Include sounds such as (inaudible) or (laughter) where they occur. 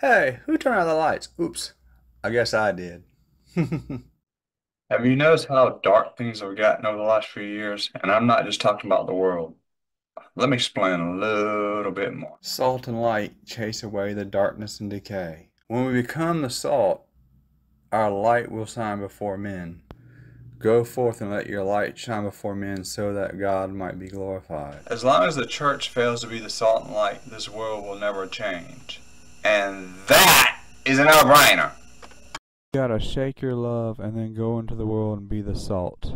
Hey, who turned out the lights? Oops. I guess I did. (laughs) Have you noticed how dark things have gotten over the last few years? And I'm not just talking about the world. Let me explain a little bit more. Salt and light chase away the darkness and decay. When we become the salt, our light will shine before men. Go forth and let your light shine before men so that God might be glorified. As long as the church fails to be the salt and light, this world will never change. And that is an no-brainer. You gotta shake your love and then go into the world and be the salt.